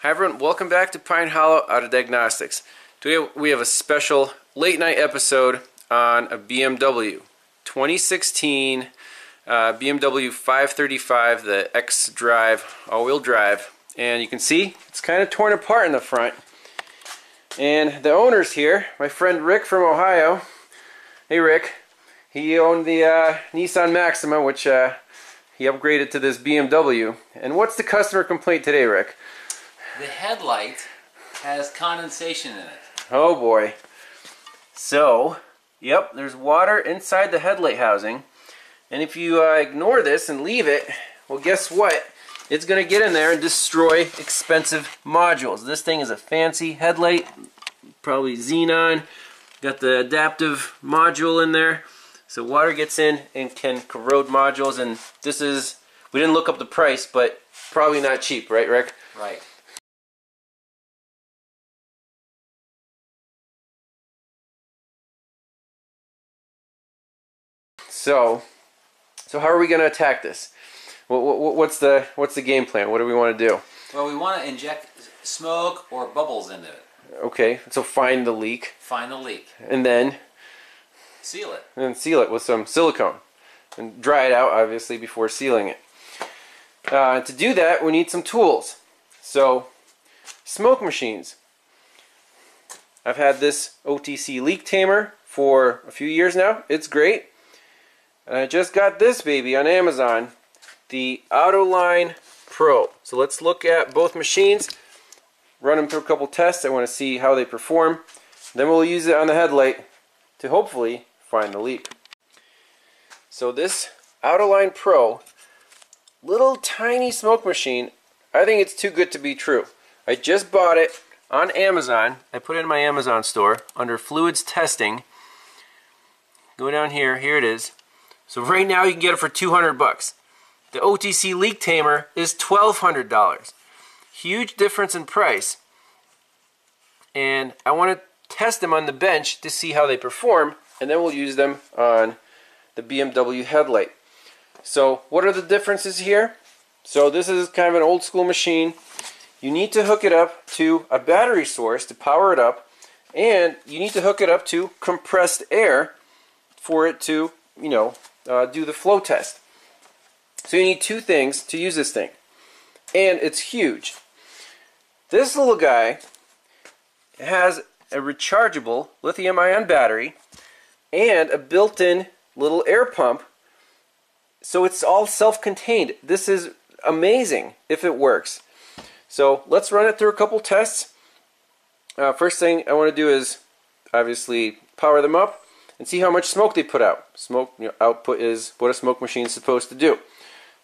Hi everyone, welcome back to Pine Hollow Auto Diagnostics. Today we have a special late night episode on a BMW 2016 uh, BMW 535, the X Drive all-wheel drive. And you can see it's kind of torn apart in the front. And the owner's here, my friend Rick from Ohio. Hey Rick, he owned the uh, Nissan Maxima, which uh, he upgraded to this BMW. And what's the customer complaint today, Rick? The headlight has condensation in it. Oh boy. So, yep, there's water inside the headlight housing. And if you uh, ignore this and leave it, well guess what? It's going to get in there and destroy expensive modules. This thing is a fancy headlight, probably xenon. Got the adaptive module in there. So water gets in and can corrode modules and this is, we didn't look up the price, but probably not cheap, right Rick? Right. So, so how are we going to attack this? What, what, what's the what's the game plan? What do we want to do? Well, we want to inject smoke or bubbles into it. Okay, so find the leak Find the leak. and then Seal it. and seal it with some silicone and dry it out obviously before sealing it. Uh, to do that, we need some tools. So, smoke machines. I've had this OTC leak tamer for a few years now. It's great. And I just got this baby on Amazon, the Autoline Pro. So let's look at both machines, run them through a couple tests. I want to see how they perform. Then we'll use it on the headlight to hopefully find the leak. So this Autoline Pro, little tiny smoke machine, I think it's too good to be true. I just bought it on Amazon. I put it in my Amazon store under fluids testing. Go down here, here it is. So right now you can get it for 200 bucks. The OTC leak tamer is $1,200. Huge difference in price. And I want to test them on the bench to see how they perform, and then we'll use them on the BMW headlight. So what are the differences here? So this is kind of an old school machine. You need to hook it up to a battery source to power it up, and you need to hook it up to compressed air for it to, you know, uh, do the flow test. So you need two things to use this thing. And it's huge. This little guy has a rechargeable lithium ion battery and a built-in little air pump. So it's all self-contained. This is amazing if it works. So let's run it through a couple tests. Uh, first thing I want to do is obviously power them up and see how much smoke they put out. Smoke you know, output is what a smoke machine is supposed to do.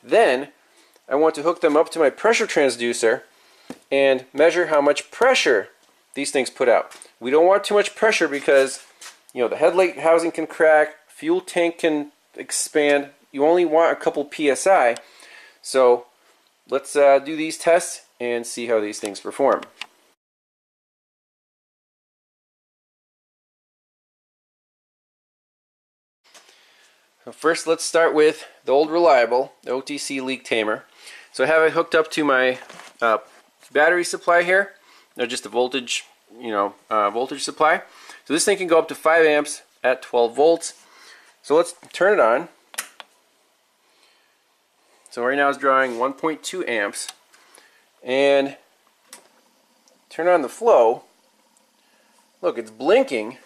Then I want to hook them up to my pressure transducer and measure how much pressure these things put out. We don't want too much pressure because you know the headlight housing can crack, fuel tank can expand. You only want a couple psi. So let's uh, do these tests and see how these things perform. First let's start with the old reliable the OTC leak tamer. So I have it hooked up to my uh, battery supply here. No, just a voltage, you know, uh, voltage supply. So this thing can go up to 5 amps at 12 volts. So let's turn it on. So right now it's drawing 1.2 amps. And turn on the flow. Look, it's blinking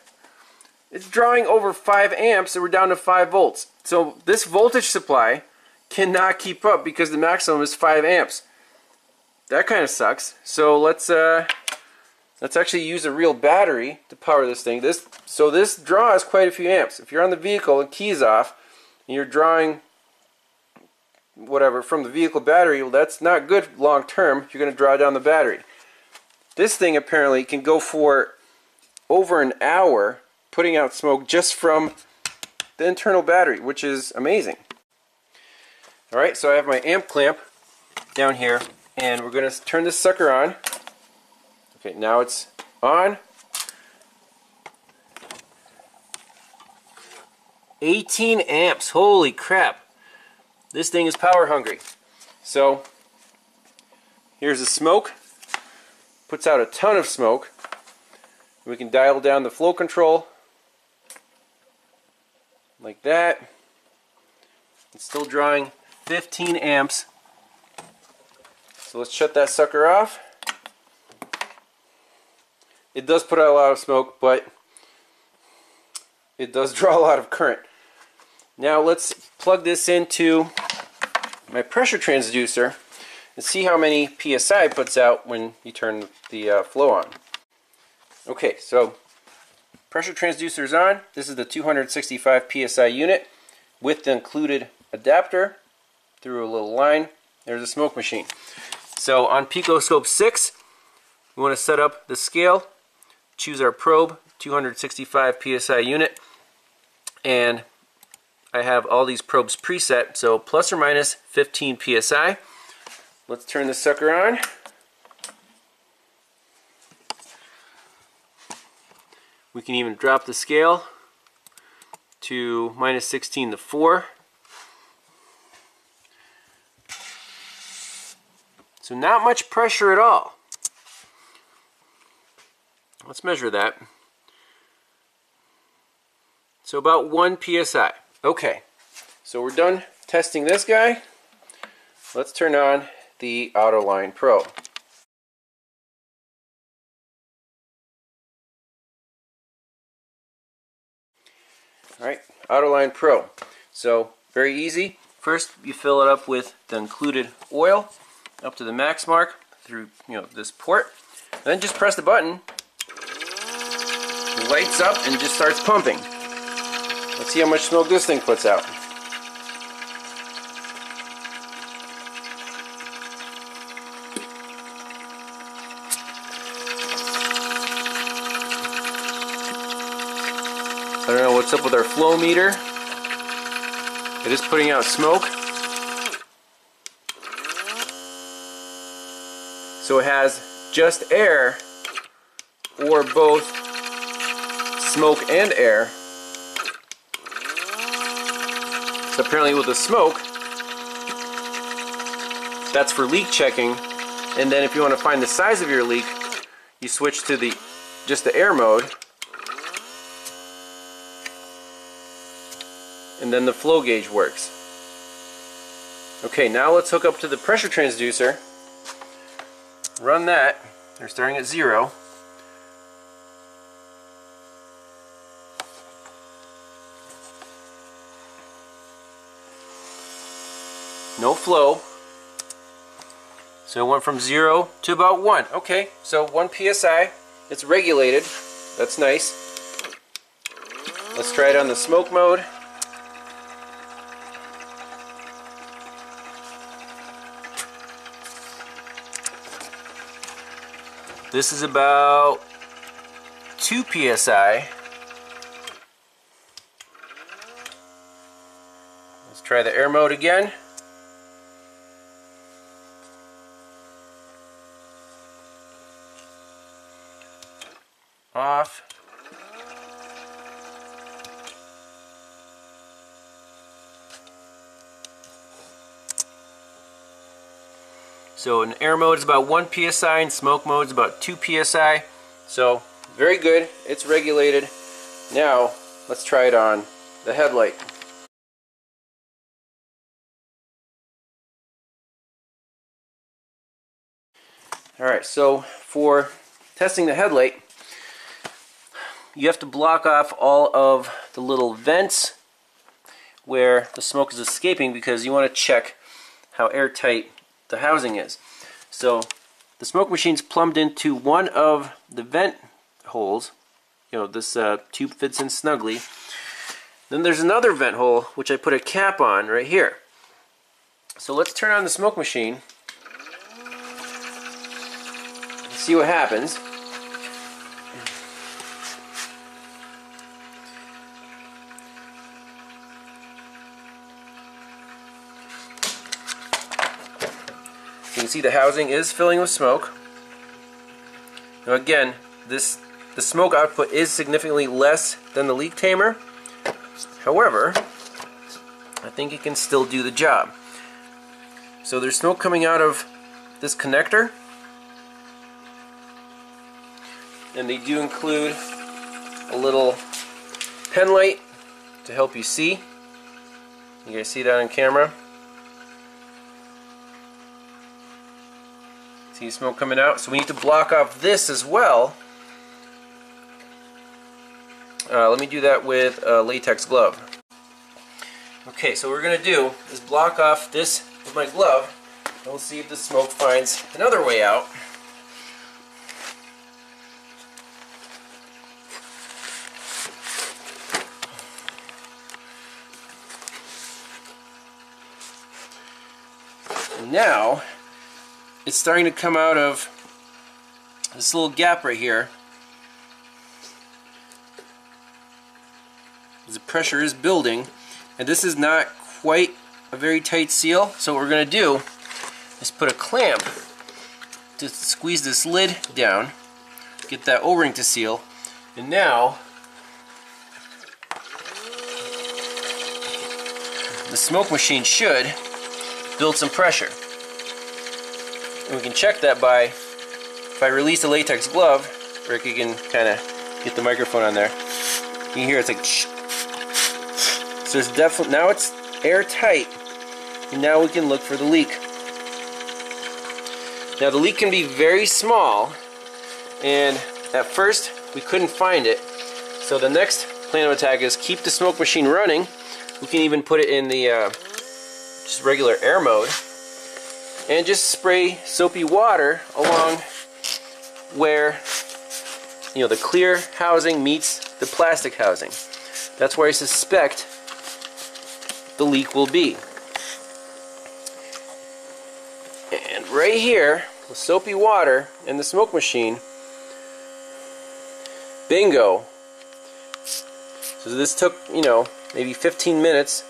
it's drawing over 5 amps and we're down to 5 volts. So this voltage supply cannot keep up because the maximum is 5 amps. That kind of sucks. So let's uh, let's actually use a real battery to power this thing. This so this draws quite a few amps. If you're on the vehicle and keys off and you're drawing whatever from the vehicle battery, well that's not good long term you're going to draw down the battery. This thing apparently can go for over an hour putting out smoke just from the internal battery, which is amazing. Alright, so I have my amp clamp down here, and we're going to turn this sucker on. Okay, now it's on. 18 amps, holy crap. This thing is power hungry. So, here's the smoke. puts out a ton of smoke. We can dial down the flow control like that. It's still drawing 15 amps. So let's shut that sucker off. It does put out a lot of smoke, but it does draw a lot of current. Now let's plug this into my pressure transducer and see how many psi it puts out when you turn the uh, flow on. Okay, so pressure transducer is on. This is the 265 psi unit with the included adapter through a little line. There's a smoke machine. So on Picoscope 6, we want to set up the scale, choose our probe, 265 psi unit, and I have all these probes preset, so plus or minus 15 psi. Let's turn the sucker on. We can even drop the scale to minus 16 to 4. So not much pressure at all. Let's measure that. So about 1 psi. Okay, so we're done testing this guy. Let's turn on the Autoline Pro. Autoline Pro. So, very easy. First, you fill it up with the included oil up to the max mark through you know this port. Then just press the button. It lights up and just starts pumping. Let's see how much smoke this thing puts out. I don't know what's up with our flow meter. It is putting out smoke. So it has just air or both smoke and air. So apparently with the smoke, that's for leak checking. And then if you want to find the size of your leak, you switch to the just the air mode. And then the flow gauge works. Okay, now let's hook up to the pressure transducer. Run that. They're starting at zero. No flow. So it went from zero to about one. Okay, so one PSI. It's regulated. That's nice. Let's try it on the smoke mode. This is about 2 psi. Let's try the air mode again. Off. So in air mode is about 1 psi and smoke mode is about 2 psi. So very good, it's regulated. Now let's try it on the headlight. Alright, so for testing the headlight, you have to block off all of the little vents where the smoke is escaping because you want to check how airtight the housing is. So the smoke machine's plumbed into one of the vent holes. You know, this uh, tube fits in snugly. Then there's another vent hole which I put a cap on right here. So let's turn on the smoke machine. and See what happens. Can see the housing is filling with smoke. Now again, this the smoke output is significantly less than the leak tamer. However, I think it can still do the job. So there's smoke coming out of this connector. and they do include a little pen light to help you see. You guys see that on camera? See smoke coming out? So we need to block off this as well. Uh, let me do that with a latex glove. Okay, so what we're going to do is block off this with my glove and we'll see if the smoke finds another way out. now it's starting to come out of this little gap right here. The pressure is building and this is not quite a very tight seal so what we're going to do is put a clamp to squeeze this lid down get that o-ring to seal and now the smoke machine should build some pressure. And we can check that by, if I release the latex glove, Rick, you can kind of get the microphone on there. You can hear it's like, shh. so it's definitely, now it's airtight, and now we can look for the leak. Now the leak can be very small, and at first we couldn't find it. So the next plan of attack is keep the smoke machine running. We can even put it in the uh, just regular air mode and just spray soapy water along where you know the clear housing meets the plastic housing. That's where I suspect the leak will be. And right here with soapy water and the smoke machine bingo. So this took you know maybe 15 minutes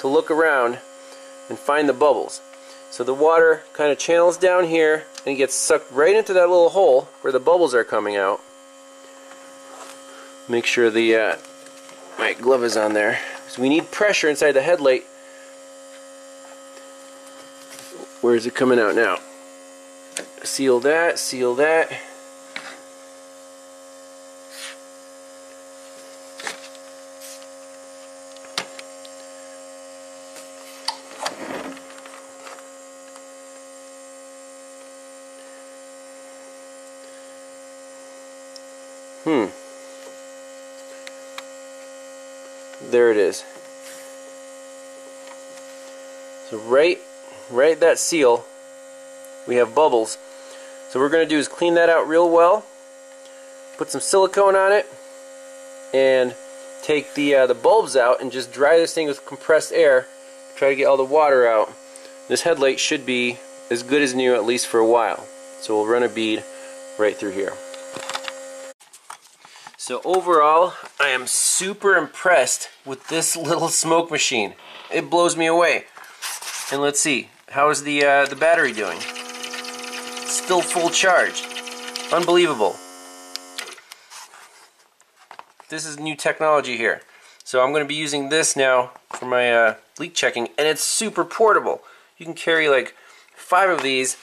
to look around and find the bubbles. So the water kind of channels down here and gets sucked right into that little hole where the bubbles are coming out. Make sure the uh, my glove is on there. So we need pressure inside the headlight. Where is it coming out now? Seal that, seal that. Hmm. There it is. So right, right that seal, we have bubbles. So what we're going to do is clean that out real well, put some silicone on it, and take the uh, the bulbs out and just dry this thing with compressed air. Try to get all the water out. This headlight should be as good as new at least for a while. So we'll run a bead right through here. So overall, I am super impressed with this little smoke machine. It blows me away. And let's see, how is the uh, the battery doing? Still full charge. Unbelievable. This is new technology here. So I'm going to be using this now for my uh, leak checking, and it's super portable. You can carry like five of these.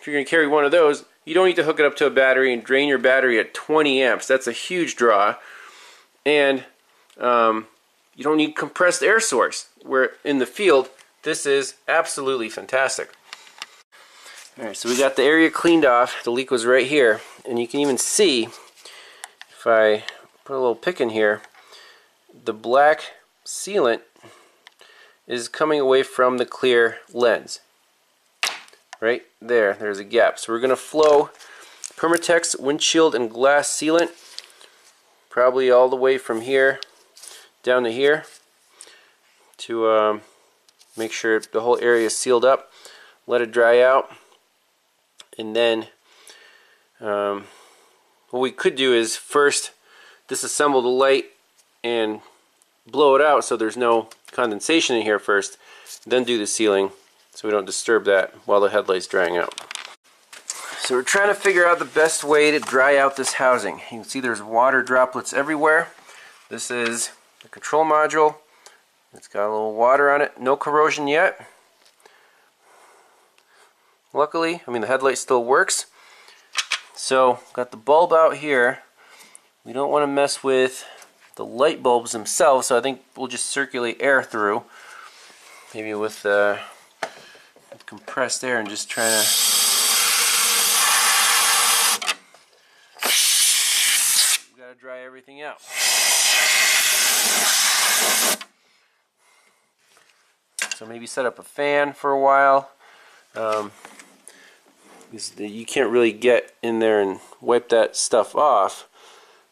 If you're going to carry one of those, you don't need to hook it up to a battery and drain your battery at 20 amps. That's a huge draw. And um, you don't need compressed air source. Where in the field, this is absolutely fantastic. Alright, so we got the area cleaned off. The leak was right here. And you can even see, if I put a little pick in here, the black sealant is coming away from the clear lens right there there's a gap. So we're going to flow Permatex windshield and glass sealant probably all the way from here down to here to um, make sure the whole area is sealed up let it dry out and then um, what we could do is first disassemble the light and blow it out so there's no condensation in here first then do the sealing so we don't disturb that while the headlight's drying out. So we're trying to figure out the best way to dry out this housing. You can see there's water droplets everywhere. This is the control module. It's got a little water on it. No corrosion yet. Luckily, I mean the headlight still works. So, got the bulb out here. We don't want to mess with the light bulbs themselves, so I think we'll just circulate air through. Maybe with, uh, compressed air and just trying to we gotta dry everything out. So maybe set up a fan for a while. Um, you can't really get in there and wipe that stuff off.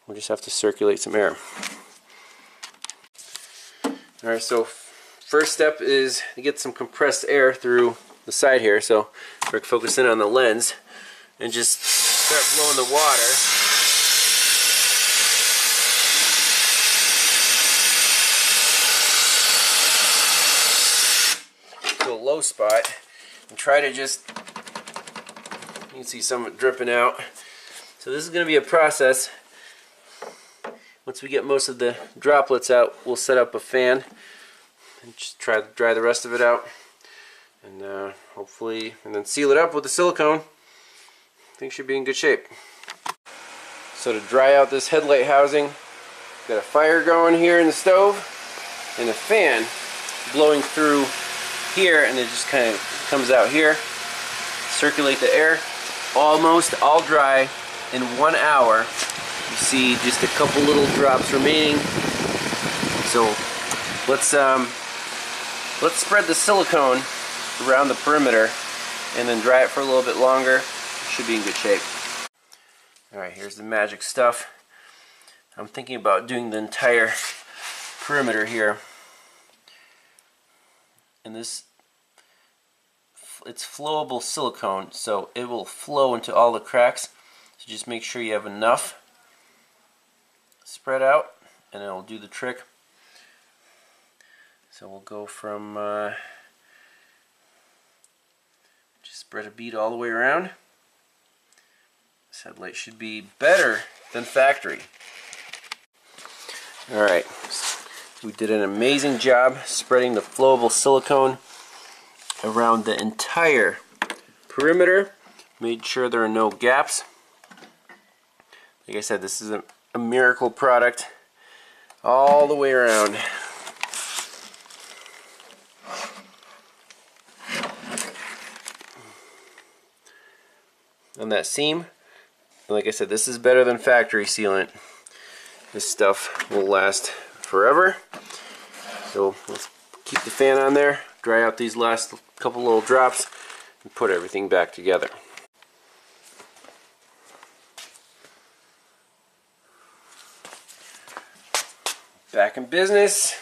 We'll just have to circulate some air. Alright, so first step is to get some compressed air through the side here. So we're focusing on the lens and just start blowing the water. To a low spot and try to just you can see some dripping out. So this is going to be a process. Once we get most of the droplets out, we'll set up a fan and just try to dry the rest of it out. And uh, hopefully, and then seal it up with the silicone. Things should be in good shape. So to dry out this headlight housing, got a fire going here in the stove and a fan blowing through here and it just kind of comes out here. Circulate the air almost all dry in one hour. You see just a couple little drops remaining. So let's um, let's spread the silicone around the perimeter and then dry it for a little bit longer. Should be in good shape. Alright, here's the magic stuff. I'm thinking about doing the entire perimeter here. And this it's flowable silicone, so it will flow into all the cracks. So just make sure you have enough spread out, and it'll do the trick. So we'll go from uh, spread a bead all the way around. This headlight should be better than factory. Alright, we did an amazing job spreading the flowable silicone around the entire perimeter. Made sure there are no gaps. Like I said, this is a, a miracle product all the way around. On that seam, like I said, this is better than factory sealant. This stuff will last forever. So let's keep the fan on there, dry out these last couple little drops, and put everything back together. Back in business.